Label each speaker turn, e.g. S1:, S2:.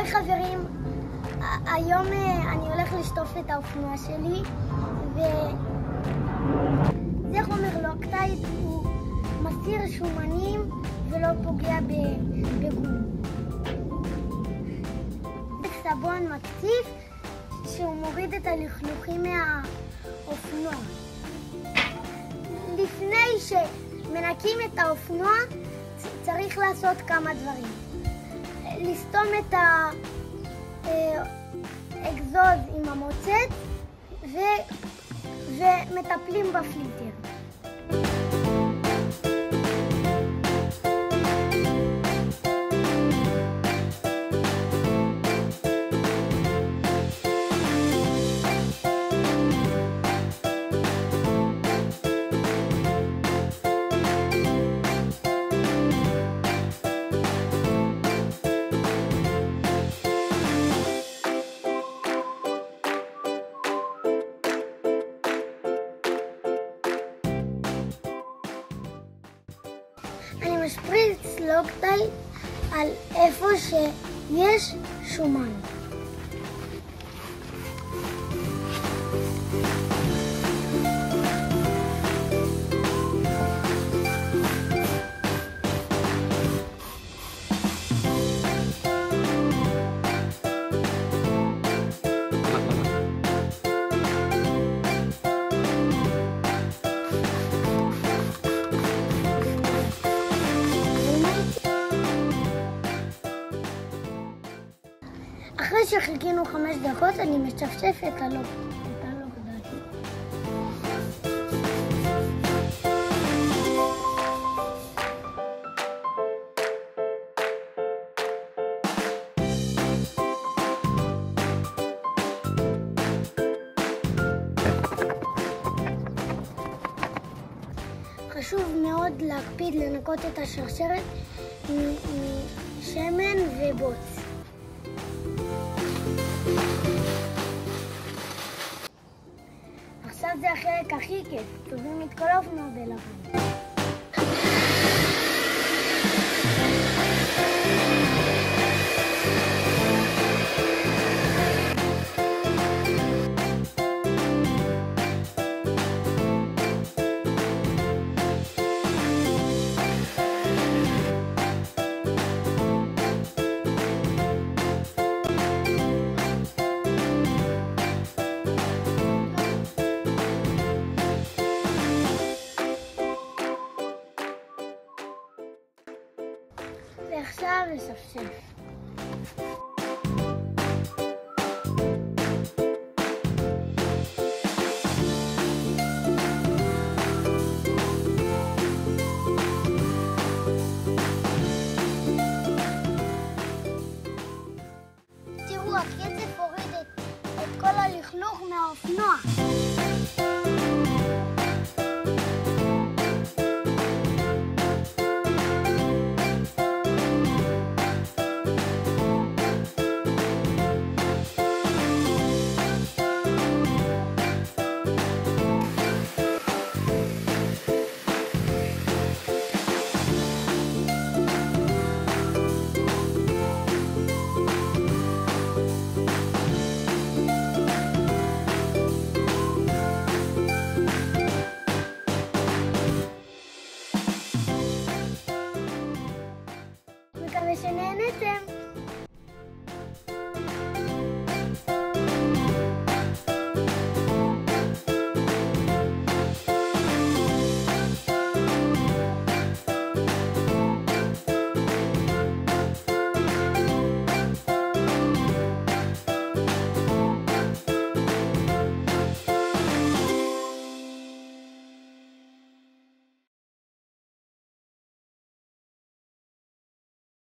S1: היי חברים, היום אה, אני הולך לשטוף את האופנוע שלי וזה חומר לוקטייט, הוא מסיר שומנים ולא פוגע ב- בגום. סבון מקציף שהוא מוריד את הלכלוכים מהאופנוע. לפני שמנקים את האופנוע צריך לעשות כמה דברים. לסתום את האגזוז עם המוצץ ו... ומטפלים בפילטר. אני משפריץ לוקטייל על איפה שיש שומן. אחרי שחיכינו חמש דקות, אני מצפצף את הלוק. חשוב מאוד להקפיד לנקות את השרשרת משמן ובוץ. עכשיו זה החלק הכי כיף, צובעים את כל האופנוע בלבן. ועכשיו לשפשף. Arkadaşını yönetim.